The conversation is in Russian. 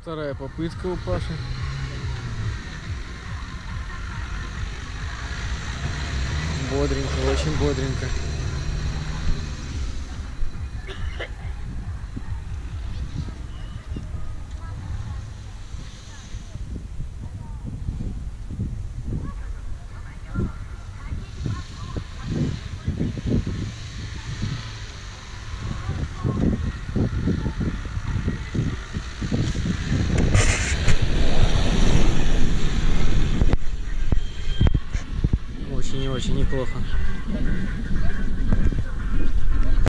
Вторая попытка у Паши. Бодренько, очень бодренько. Очень и очень неплохо.